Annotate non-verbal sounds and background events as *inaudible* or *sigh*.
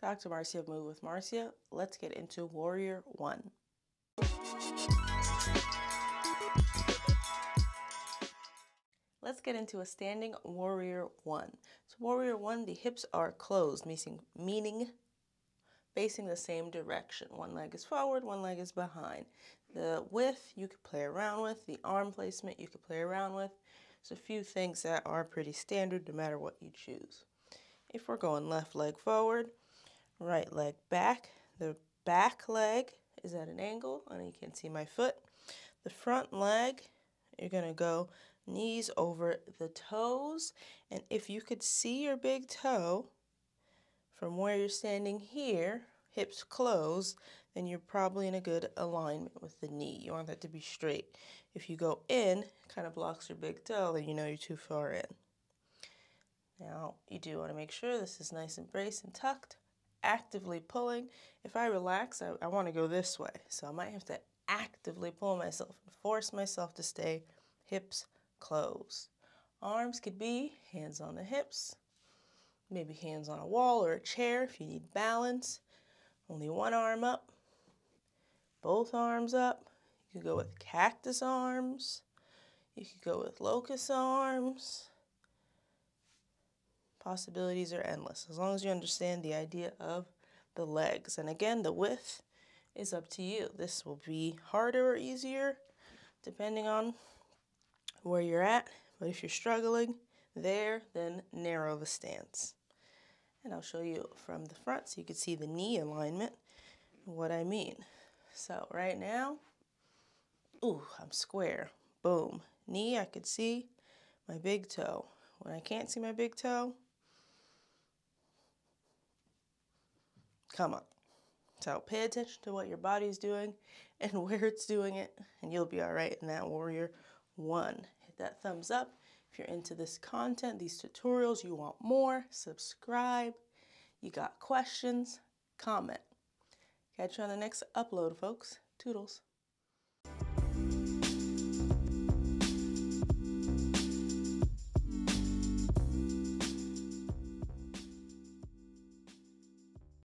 Dr. Marcia Move with Marcia. Let's get into Warrior 1. Let's get into a standing Warrior 1. So Warrior 1, the hips are closed, meaning, meaning facing the same direction. One leg is forward, one leg is behind. The width you could play around with, the arm placement you could play around with. There's a few things that are pretty standard no matter what you choose. If we're going left leg forward, right leg back, the back leg is at an angle, and you can see my foot. The front leg, you're gonna go knees over the toes, and if you could see your big toe, from where you're standing here, hips closed, then you're probably in a good alignment with the knee. You want that to be straight. If you go in, kind of blocks your big toe, then you know you're too far in. Now, you do want to make sure this is nice and braced and tucked, actively pulling. If I relax, I, I want to go this way. So I might have to actively pull myself and force myself to stay hips closed. Arms could be hands on the hips, maybe hands on a wall or a chair if you need balance. Only one arm up, both arms up. You could go with cactus arms. You could go with locust arms. Possibilities are endless as long as you understand the idea of the legs. And again, the width is up to you. This will be harder or easier depending on where you're at. But if you're struggling there, then narrow the stance. And I'll show you from the front so you can see the knee alignment what I mean. So right now, ooh, I'm square. Boom. Knee, I could see my big toe. When I can't see my big toe, come up. So pay attention to what your body's doing *laughs* and where it's doing it, and you'll be all right in that warrior one. Hit that thumbs up if you're into this content, these tutorials, you want more, subscribe. You got questions, comment. Catch you on the next upload, folks. Toodles.